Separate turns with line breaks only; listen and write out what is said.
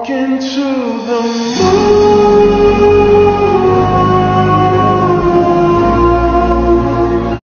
Walk into to the.